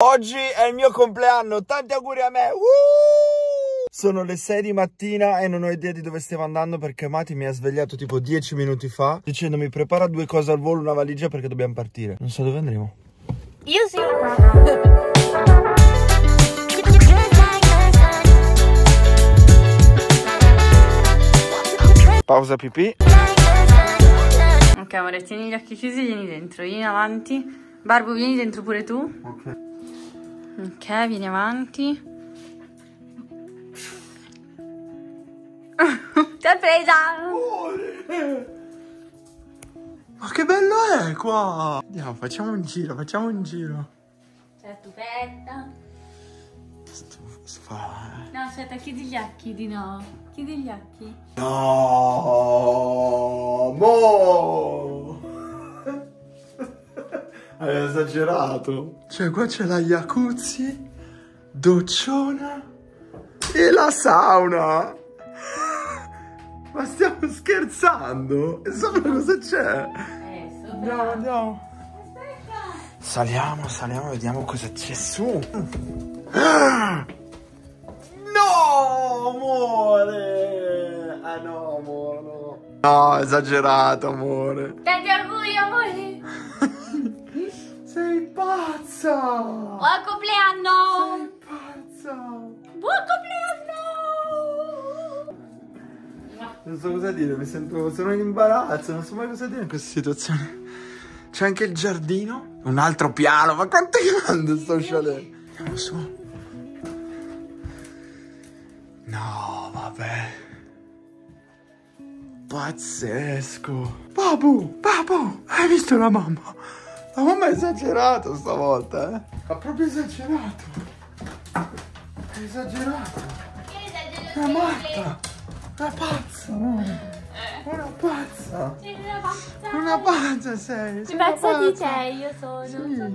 Oggi è il mio compleanno, tanti auguri a me! Uh! Sono le 6 di mattina e non ho idea di dove stiamo andando perché Mati mi ha svegliato tipo 10 minuti fa dicendomi prepara due cose al volo, una valigia perché dobbiamo partire. Non so dove andremo. Io sì. Pausa pipì. Ok, amore, tieni gli occhi chiusi e vieni dentro. Vieni avanti. Barbo, vieni dentro pure tu. Ok. Ok, vieni avanti. Sorpresa! Ma che bello è qua! Andiamo, facciamo un giro, facciamo un giro. C'è la stupetta. Fa- No, aspetta, chiudi gli occhi di no. Chiudi gli occhi. No, mo! Hai esagerato. Cioè, qua c'è la jacuzzi, docciona e la sauna. Ma stiamo scherzando? E sopra cosa c'è? Eh, sopra. Andiamo, andiamo. Aspetta. Saliamo, saliamo, vediamo cosa c'è su. Ah! No, amore! Ah no, amore, no. No, esagerato, amore. Tanti auguri, amore. Sei pazza! Buon compleanno. Pazza! Buon compleanno. Non so cosa dire, mi sento. sono in imbarazzo, non so mai cosa dire in questa situazione. C'è anche il giardino, un altro piano, ma quanto è grande sto chalet? Andiamo su. No, vabbè. Pazzesco. Babu, babu, hai visto la mamma? La mamma è esagerato stavolta, eh. Ha proprio esagerato. È esagerato. È matta. Una pazza, amore. Una pazza. Una pazza sei. Che sei una pezzo di pazza. te io sono. Sì.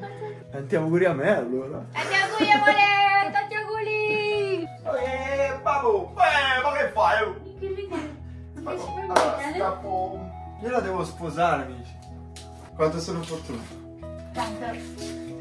Tanti auguri a me allora. Tanti auguri, amore. Tanti auguri. Eh, babu, eh, ma che fai? oh? Che ridere. Allora, scappo. Io la devo sposare, amici. Quanto sono fortunato. Tanto. Tanti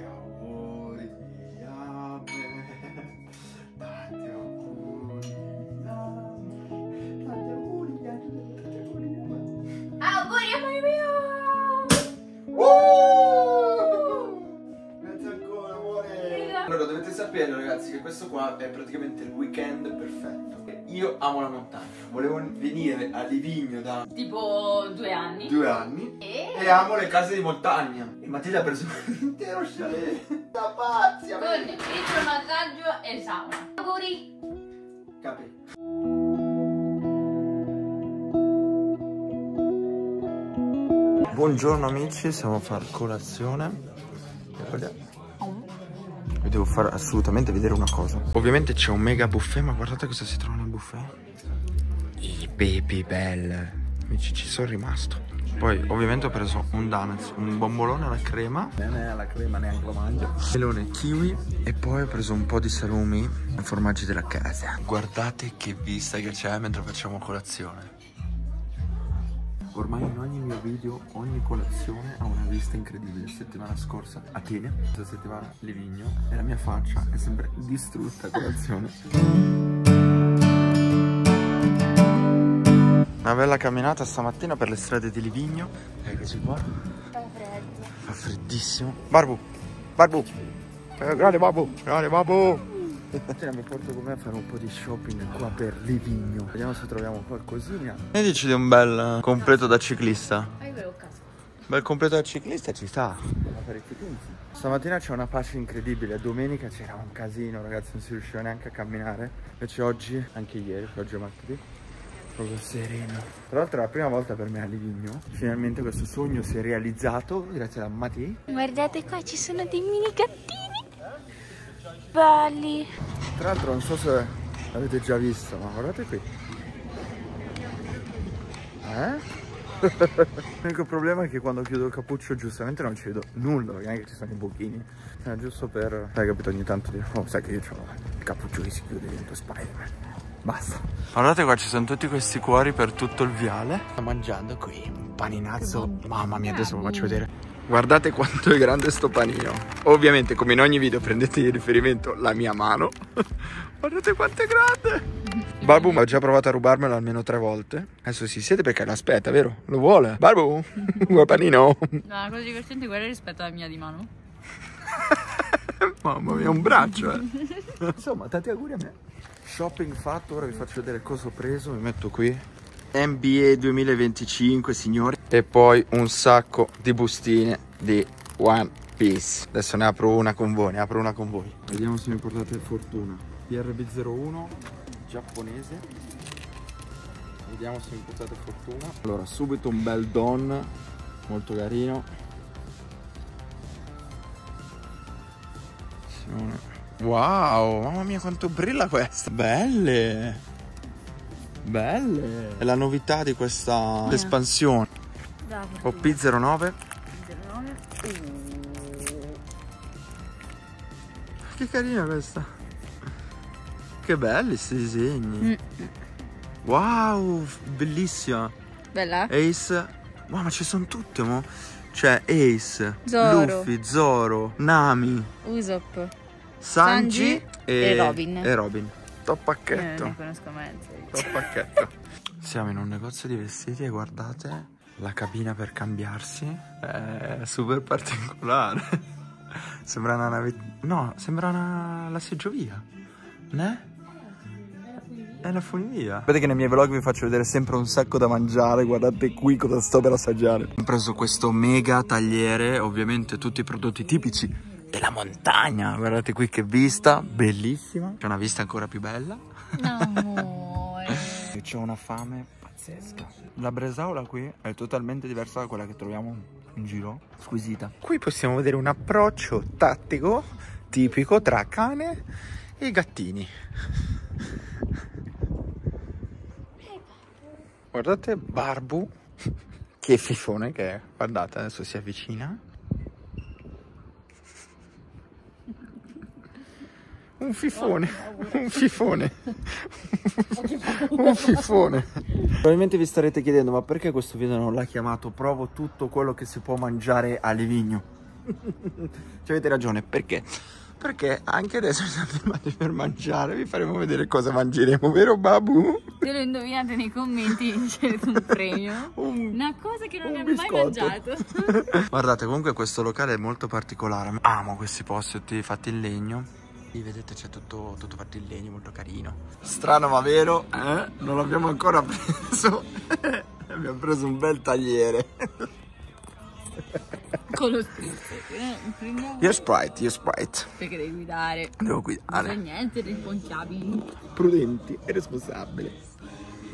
sapere, ragazzi, che questo qua è praticamente il weekend perfetto. Io amo la montagna. Volevo venire a Livigno da Tipo due anni. due anni. E... E amo le case di montagna. E Matilda ha preso un intero chalet. Da pazzi, Con il massaggio e sauna. Auguri. Capi. Buongiorno amici, stiamo a fare colazione. Devo fare assolutamente vedere una cosa. Ovviamente c'è un mega buffet, ma guardate cosa si trova nel buffet. I baby bell. Amici, ci sono rimasto. Poi ovviamente ho preso un donuts, un bombolone alla crema. Non è alla crema, neanche lo mangio. Melone kiwi e poi ho preso un po' di salumi e formaggi della casa. Guardate che vista che c'è mentre facciamo colazione. Ormai in ogni mio video, ogni colazione ha una vista incredibile. Settimana scorsa Atene, questa settimana Livigno e la mia faccia è sempre distrutta a colazione. Una bella camminata stamattina per le strade di Livigno. Eccoci qua. Fa freddo. Fa freddissimo. Barbu, Barbu. Eh, grande Barbu, grande Barbu. Mi porto con me a fare un po' di shopping qua per Livigno. Vediamo se troviamo qualcosina. Ne dici di un bel completo da ciclista? Bel completo da ciclista ci sta. Stamattina c'è una pace incredibile, domenica c'era un casino ragazzi, non si riusciva neanche a camminare. Invece oggi, anche ieri, che oggi è martedì, proprio sereno. Tra l'altro è la prima volta per me a Livigno. Finalmente questo sogno si è realizzato grazie a Mati. Guardate qua, ci sono dei mini gattini. Belli. Tra l'altro non so se l'avete già visto, ma guardate qui. Eh? L'unico problema è che quando chiudo il cappuccio giustamente non ci vedo nulla, perché neanche ci sono i buchini. È giusto per... Hai capito ogni tanto di... Oh, sai che io ho il cappuccio che si chiude dentro Spider-Man. Basta. Guardate qua, ci sono tutti questi cuori per tutto il viale. Sto mangiando qui un paninazzo. Mamma mia, adesso ve lo faccio vedere. Guardate quanto è grande sto panino. Ovviamente, come in ogni video, prendete di riferimento la mia mano. Guardate quanto è grande. Barbu ha già provato a rubarmelo almeno tre volte. Adesso si siede perché l'aspetta, vero? Lo vuole. Barbu, vuoi panino? No, la cosa divertente è quella rispetto alla mia di mano. Mamma mia, un braccio, eh. Insomma, tanti auguri a me. Shopping fatto, ora vi faccio vedere cosa ho preso. Mi metto qui. NBA 2025, signori. E poi un sacco di bustine di One Piece. Adesso ne apro una con voi, ne apro una con voi. Vediamo se mi portate fortuna. PRB01, giapponese. Vediamo se mi portate fortuna. Allora, subito un bel don, molto carino. Wow, mamma mia quanto brilla questa. Belle. Belle. È la novità di questa Mia. espansione. OP09. 09. Che carina questa. Che belli questi disegni. Mm. Wow, bellissima. Bella? Ace. Wow, ma ci sono tutte, mo. C'è Ace, Zoro. Luffy, Zoro, Nami, Usopp. Sanji, Sanji e Robin. E Robin. Top Eh, pacchetto. ne conosco mezzo. Top pacchetto. Siamo in un negozio di vestiti e guardate la cabina per cambiarsi. È super particolare. Sembra una nave. No, sembra una... la seggiovia. Ne? È la funivia. Vedete che nei miei vlog vi faccio vedere sempre un sacco da mangiare. Guardate qui cosa sto per assaggiare. Ho preso questo mega tagliere, ovviamente tutti i prodotti tipici della montagna. Guardate qui che vista, bellissima. C'è una vista ancora più bella. Amore. E C'ho una fame pazzesca. La bresaola qui è totalmente diversa da quella che troviamo in giro. Squisita. Qui possiamo vedere un approccio tattico tipico tra cane e gattini. Guardate Barbu. Che fifone che è. Guardate, adesso si avvicina. Un fifone, un fifone, un fifone. Probabilmente vi starete chiedendo, ma perché questo video non l'ha chiamato Provo tutto quello che si può mangiare a Livigno? Ci avete ragione, perché? Perché anche adesso siamo fermati per mangiare, vi faremo vedere cosa mangeremo, vero Babu? Se lo indovinate nei commenti ricevete un premio. Un- Una cosa che non abbiamo mai mangiato. Guardate, comunque questo locale è molto particolare. Amo questi posti tutti fatti in legno. Lì vedete c'è tutto, tutto fatto in legno, molto carino. Strano ma vero, eh? Non l'abbiamo ancora preso. abbiamo preso un bel tagliere. Con lo spritz. Eh. Io Sprite, io Sprite. Perché devi guidare. Devo Non guidare. fa niente, responsabili. Prudenti e responsabili.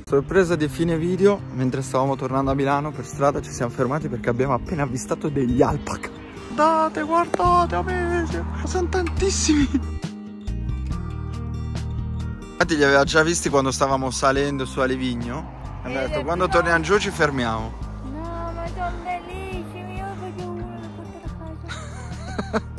Sorpresa di fine video, mentre stavamo tornando a Milano per strada ci siamo fermati perché abbiamo appena avvistato degli alpaca. Guardate, guardate, amici, sono tantissimi. Infatti li aveva già visti quando stavamo salendo su Alevigno. E mi ha detto quando torniamo giù ci fermiamo. No, ma sono bellissimi. Io voglio uno portare a casa.